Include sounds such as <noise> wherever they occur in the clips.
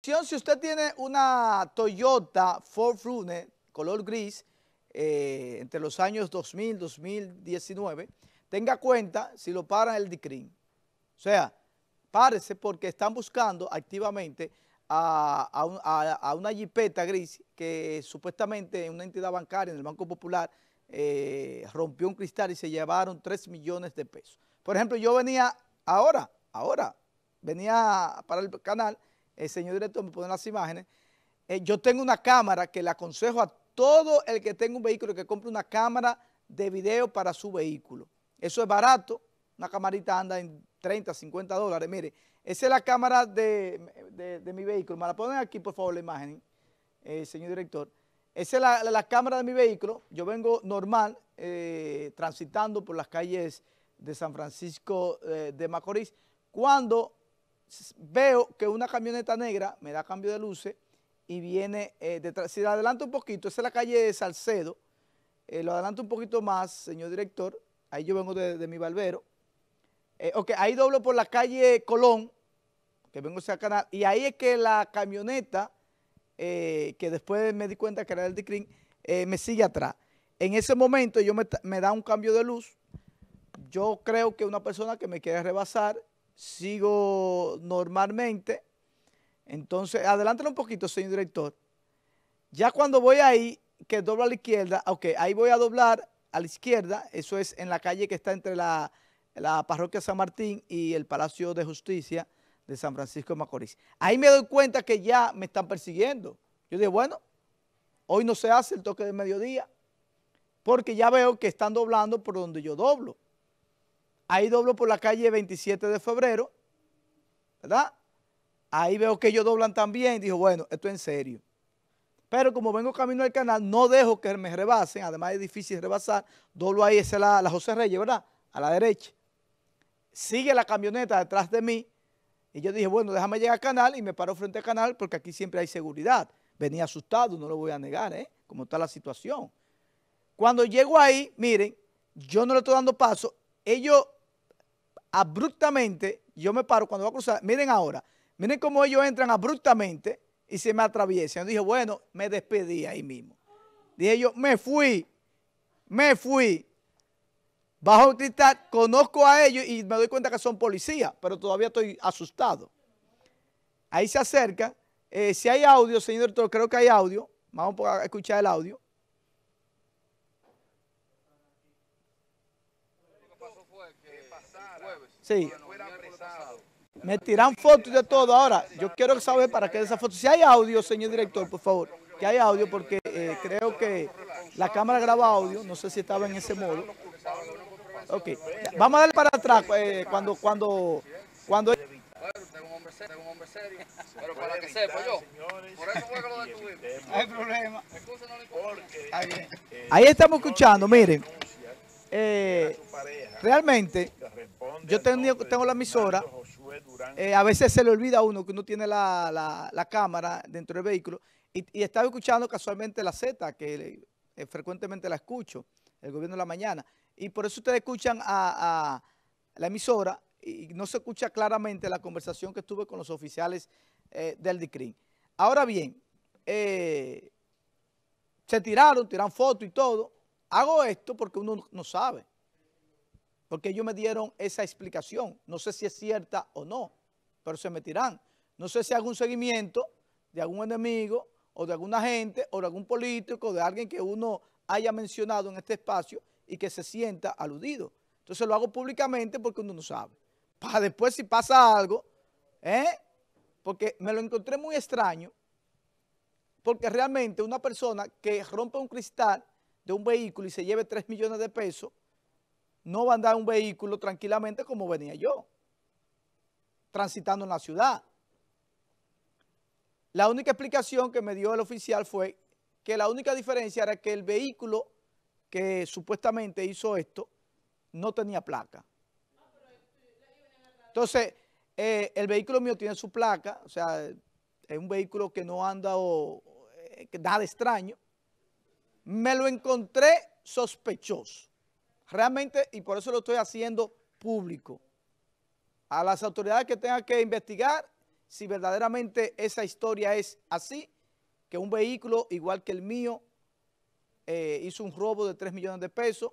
Si usted tiene una Toyota Ford Runner color gris eh, entre los años 2000 y 2019, tenga cuenta si lo paran el DICRIN. O sea, párese porque están buscando activamente a, una jipeta gris que supuestamente en una entidad bancaria, en el Banco Popular, eh, rompió un cristal y se llevaron 3 millones de pesos. Por ejemplo, yo venía ahora, ahora, venía para el canal, señor director me pone las imágenes, eh, yo tengo una cámara que le aconsejo a todo el que tenga un vehículo que compre una cámara de video para su vehículo. Eso es barato, una camarita anda en 30, 50 dólares. Mire, esa es la cámara de, mi vehículo. Me la ponen aquí, por favor, la imagen, eh, señor director. Esa es la, cámara de mi vehículo. Yo vengo normal, eh, transitando por las calles de San Francisco de Macorís. Cuando veo que una camioneta negra me da cambio de luces y viene detrás. Si la adelanto un poquito, esa es la calle de Salcedo. lo adelanto un poquito más, señor director. Ahí yo vengo de, mi barbero. Eh, ok, ahí doblo por la calle Colón, que vengo hacia el canal, y ahí es que la camioneta, eh, que después me di cuenta que era el DICRIN, eh, me sigue atrás. En ese momento yo me, da un cambio de luz, yo creo que una persona que me quiere rebasar, sigo normalmente, entonces, adelántalo un poquito, señor director. Ya cuando voy ahí, que doblo a la izquierda, ok, ahí voy a doblar a la izquierda, eso es en la calle que está entre la la parroquia San Martín y el Palacio de Justicia de San Francisco de Macorís. Ahí me doy cuenta que ya me están persiguiendo. Yo digo, bueno, hoy no se hace el toque de mediodía, porque ya veo que están doblando por donde yo doblo. Ahí doblo por la calle 27 de febrero, ¿verdad? Ahí veo que ellos doblan también. Dijo, bueno, esto es en serio. Pero como vengo camino al canal, no dejo que me rebasen. Además es difícil rebasar. Doblo ahí, esa es la, la José Reyes, ¿verdad? A la derecha sigue la camioneta detrás de mí y yo dije, bueno, déjame llegar al canal y me paro frente al canal porque aquí siempre hay seguridad. Venía asustado, no lo voy a negar, ¿eh? Como está la situación. Cuando llego ahí, miren, yo no le estoy dando paso, ellos abruptamente, yo me paro cuando voy a cruzar, miren ahora, miren cómo ellos entran abruptamente y se me atraviesan. Yo dije, bueno, me despedí ahí mismo. Dije yo, me fui, me fui. Bajo el cristal, conozco a ellos y me doy cuenta que son policías, pero todavía estoy asustado. Ahí se acerca. Eh, si hay audio, señor director, creo que hay audio. Vamos a escuchar el audio. Sí. Me tiran fotos de todo. Ahora, yo quiero saber para qué esa foto. Si hay audio, señor director, por favor, que hay audio, porque eh, creo que la cámara graba audio. No sé si estaba en ese modo. Ok, vamos a darle para atrás eh, cuando, cuando, cuando... Tengo un hombre serio, un hombre serio, pero para que sepa yo, por eso fue que lo detuvimos. No hay problema. Ahí estamos escuchando, miren, eh, realmente, yo tengo, tengo la emisora, eh, a veces se le olvida a uno que uno tiene la, la, la cámara dentro del vehículo y, y, estaba escuchando casualmente la Z, que eh, frecuentemente la escucho, el gobierno de la mañana, y por eso ustedes escuchan a, la emisora y no se escucha claramente la conversación que tuve con los oficiales eh, del DICRIN. Ahora bien, eh, se tiraron, tiran fotos y todo. Hago esto porque uno no sabe. Porque ellos me dieron esa explicación. No sé si es cierta o no, pero se me tiran. No sé si un seguimiento de algún enemigo o de alguna gente o de algún político, de alguien que uno haya mencionado en este espacio y que se sienta aludido. Entonces lo hago públicamente porque uno no sabe. Para después si pasa algo, ¿eh? porque me lo encontré muy extraño, porque realmente una persona que rompe un cristal de un vehículo y se lleve 3 millones de pesos, no va a andar un vehículo tranquilamente como venía yo, transitando en la ciudad. La única explicación que me dio el oficial fue que la única diferencia era que el vehículo que supuestamente hizo esto no tenía placa. Entonces, eh, el vehículo mío tiene su placa, o sea, es un vehículo que no anda o, eh, nada extraño. Me lo encontré sospechoso. Realmente, y por eso lo estoy haciendo público. A las autoridades que tengan que investigar si verdaderamente esa historia es así, que un vehículo igual que el mío eh, hizo un robo de 3 millones de pesos,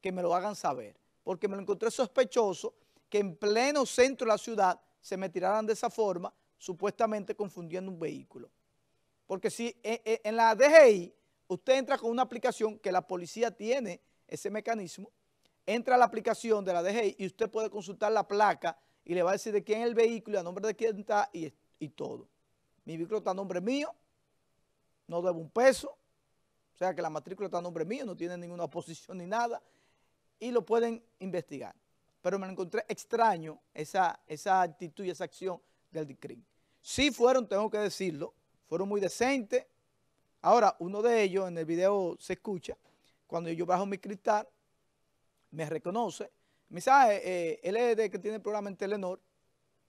que me lo hagan saber. Porque me lo encontré sospechoso que en pleno centro de la ciudad se me tiraran de esa forma, supuestamente confundiendo un vehículo. Porque si eh, eh, en la DGI usted entra con una aplicación que la policía tiene ese mecanismo, entra a la aplicación de la DGI y usted puede consultar la placa y le va a decir de quién es el vehículo, a nombre de quién está y, todo. Mi vehículo está a nombre mío, no debo un peso, o sea que la matrícula está a nombre mío, no tiene ninguna oposición ni nada, y lo pueden investigar. Pero me encontré extraño esa, esa actitud y esa acción del DICRIN. Sí fueron, tengo que decirlo, fueron muy decentes. Ahora, uno de ellos en el video se escucha, cuando yo bajo mi cristal, me reconoce, me dice, ah, eh, eh, él es de que tiene el programa en Telenor.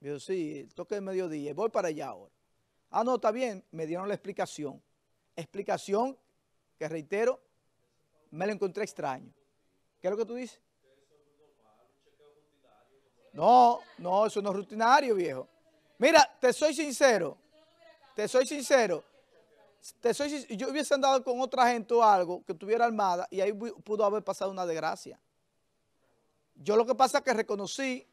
Yo, sí, el toque de mediodía, voy para allá ahora. Ah, no, está bien, me dieron la explicación. Explicación que reitero, me la encontré extraño. ¿Qué es lo que tú dices? No, no, eso no es rutinario, viejo. Mira, te soy sincero, te soy sincero, te soy yo hubiese andado con otra gente o algo que tuviera armada y ahí pudo haber pasado una desgracia. Yo lo que pasa es que reconocí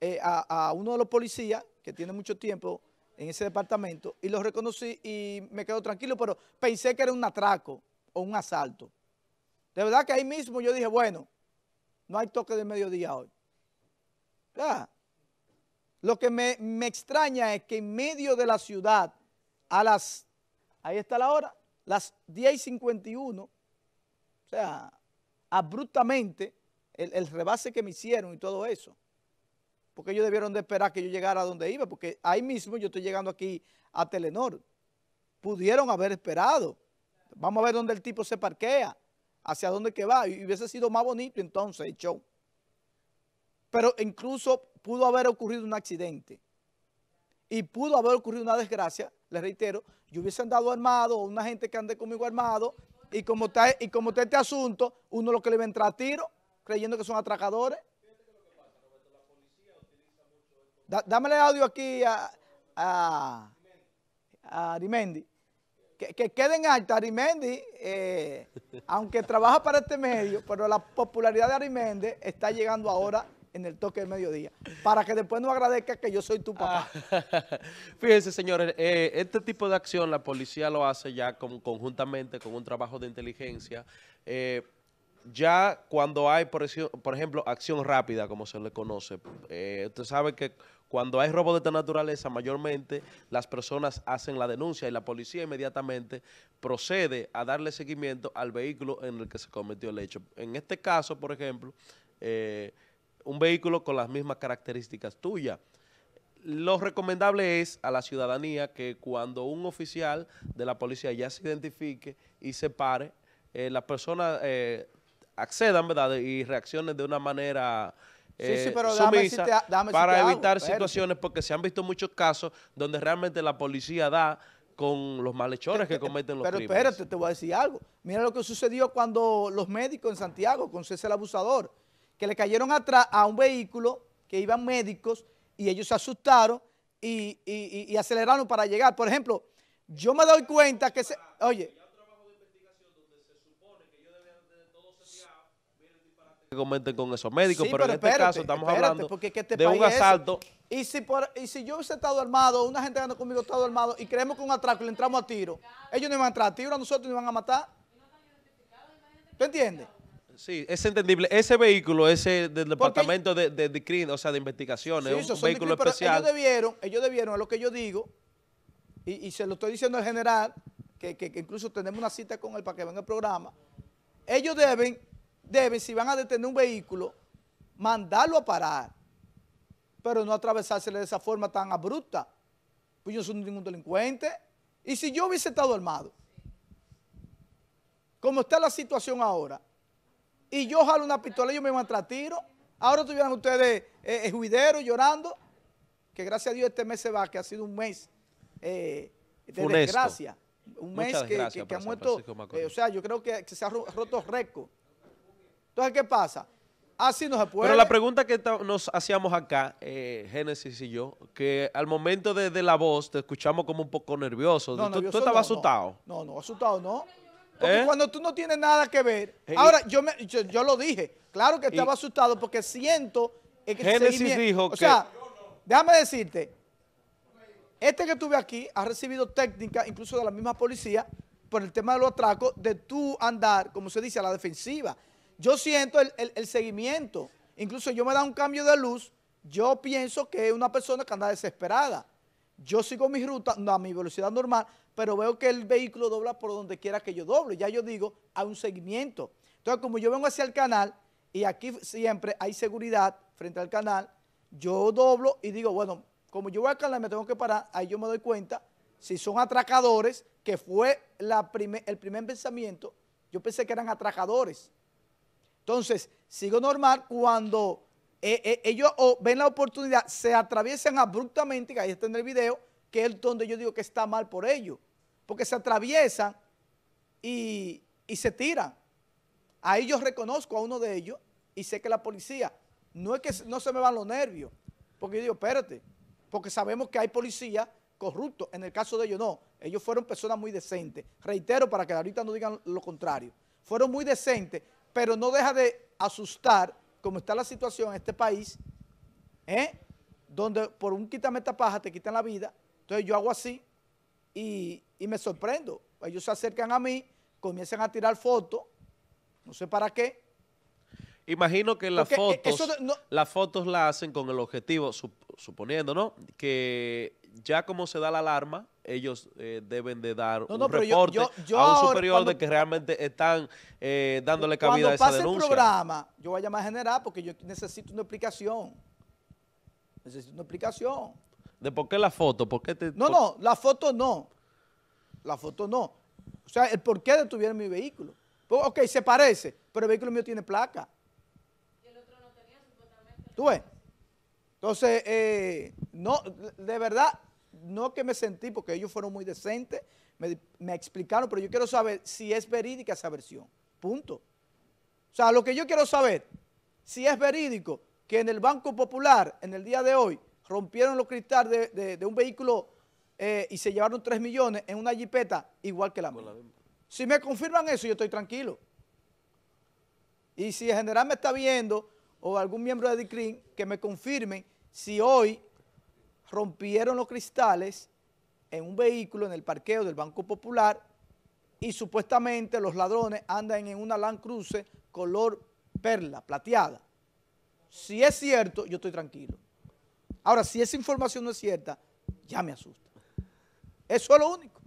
eh, a, uno de los policías que tiene mucho tiempo en ese departamento y lo reconocí y me quedo tranquilo, pero pensé que era un atraco o un asalto. De verdad que ahí mismo yo dije, bueno, no hay toque de mediodía hoy. Lo que me, me extraña es que en medio de la ciudad, a las, ahí está la hora, las 10.51, o sea, abruptamente, el, rebase que me hicieron y todo eso. Porque ellos debieron de esperar que yo llegara a donde iba, porque ahí mismo yo estoy llegando aquí a Telenor. Pudieron haber esperado. Vamos a ver dónde el tipo se parquea, hacia dónde que va, y hubiese sido más bonito entonces el show. Pero incluso pudo haber ocurrido un accidente y pudo haber ocurrido una desgracia, les reitero, yo hubiese andado armado o una gente que ande conmigo armado y como está, y como está este asunto, uno lo que le va a entrar a tiro creyendo que son atracadores. dámele audio aquí a, a, Arimendi. Que, que quede en alta Arimendi, eh, aunque trabaja para este medio, pero la popularidad de Arimendi está llegando ahora en el toque del mediodía, para que después no agradezca que yo soy tu papá. <laughs> Fíjense, señores, eh, este tipo de acción la policía lo hace ya conjuntamente con un trabajo de inteligencia, eh, ya cuando hay, por, ejemplo, acción rápida, como se le conoce, eh, usted sabe que cuando hay robo de esta naturaleza, mayormente las personas hacen la denuncia y la policía inmediatamente procede a darle seguimiento al vehículo en el que se cometió el hecho. En este caso, por ejemplo, eh, un vehículo con las mismas características tuyas. Lo recomendable es a la ciudadanía que cuando un oficial de la policía ya se identifique y se pare, eh, las personas eh, accedan, ¿verdad? Y reaccionen de una manera eh, sumisa para evitar situaciones, porque se han visto muchos casos donde realmente la policía da con los malhechores que cometen los crímenes. Pero espérate, te voy a decir algo. Mira lo que sucedió cuando los médicos en Santiago, con César Abusador, que le cayeron atrás a un vehículo que iban médicos y ellos se asustaron y, y aceleraron para llegar. Por ejemplo, yo me doy cuenta que se... Oye, que comenten con esos médicos, pero, en este caso estamos hablando este de un asalto. Y si, por, y si yo hubiese estado armado, una gente anda conmigo estado armado y creemos que un atraco y le entramos a tiro, ellos no iban a entrar a tiro, a nosotros nos iban a matar. ¿Tú entiendes? Sí, es entendible. Ese vehículo, ese del departamento de, de, o sea, de investigaciones, es un vehículo especial. Ellos debieron, ellos debieron, es lo que yo digo, y, se lo estoy diciendo al general, que, que incluso tenemos una cita con él para que venga el programa, ellos deben deben, si van a detener un vehículo, mandarlo a parar, pero no atravesársele de esa forma tan abrupta. Pues yo soy ningún delincuente. Y si yo hubiese estado armado, como está la situación ahora, y yo jalo una pistola y yo me iban a tiro, ahora tuvieran ustedes eh, juideros llorando, que gracias a Dios este mes se va, que ha sido un mes eh, de desgracia. Un mes que, ha muerto, eh, o sea, yo creo que, se ha roto récord. Entonces, ¿qué pasa? Así no se puede. Pero la pregunta que nos hacíamos acá, eh, Génesis y yo, que al momento de, de la voz te escuchamos como un poco nervioso. No, ¿Tú, estabas no. asustado? No, no, asustado no. Porque ¿Eh? cuando tú no tienes nada que ver. Eh, Ahora, yo, me, yo, yo lo dije. Claro que Y- estaba asustado porque siento. el Génesis dijo O que- sea, déjame decirte. Este que tuve aquí ha recibido técnica, incluso de la misma policía, por el tema de los atracos, de tú andar, como se dice, a la defensiva. Yo siento el, el- el seguimiento. Incluso yo me da un cambio de luz, yo pienso que es una persona que anda desesperada. Yo sigo mi ruta, no a mi velocidad normal, pero veo que el vehículo dobla por donde quiera que yo doble. Ya yo digo, hay un seguimiento. Entonces, como yo vengo hacia el canal y aquí siempre hay seguridad frente al canal, yo doblo y digo, bueno, como yo voy al canal me tengo que parar, ahí yo me doy cuenta si son atracadores, que fue el primer pensamiento, yo pensé que eran atracadores. Entonces, sigo normal cuando eh, eh, ellos ven la oportunidad, se atraviesan abruptamente, que ahí está en el video, que es donde yo digo que está mal por ellos, porque se atraviesan y, y se tiran. Ahí yo reconozco a uno de ellos y sé que la policía, no es que no se me van los nervios, porque yo digo, espérate, porque sabemos que hay policías corruptos, en el caso de ellos no, ellos fueron personas muy decentes, reitero para que ahorita no digan lo contrario, fueron muy decentes, pero no deja de asustar como está la situación en este país, ¿eh? donde por un quítame esta paja te quitan la vida, entonces yo hago así y, y me sorprendo, ellos se acercan a mí, comienzan a tirar fotos, no sé para qué, Imagino que las Porque, eh, fotos, no- las fotos las hacen con el objetivo, sup- suponiendo, ¿no? Que ya como se da la alarma, ellos eh, deben de dar No, un no, yo- reporte yo- yo a un ahora, superior cuando- de que realmente están eh, dándole cabida a Cuando esa pase el denuncia. programa, yo voy a llamar a general porque yo necesito una explicación. Necesito una explicación. ¿De por qué la foto? ¿Por qué te, No, por- no, la foto no. La foto no. O sea, el por qué detuvieron mi vehículo. Pues, ok, se parece, pero el vehículo mío tiene placa. ¿Tú ves? Entonces, eh, no, de verdad, no que me sentí, porque ellos fueron muy decentes, me, me explicaron, pero yo quiero saber si es verídica esa versión. Punto. O sea, lo que yo quiero saber, si es verídico que en el Banco Popular, en el día de hoy, rompieron los cristales de, de- de un vehículo eh, y se llevaron 3 millones en una jipeta igual que la mía. Si me confirman eso, yo estoy tranquilo. Y si el general me está viendo o algún miembro de DICRIN, que me confirmen si hoy rompieron los cristales en un vehículo en el parqueo del Banco Popular y supuestamente los ladrones andan en una Land Cruiser color perla, plateada. Si es cierto, yo estoy tranquilo. Ahora, si esa información no es cierta, ya me asusta. Eso es lo único.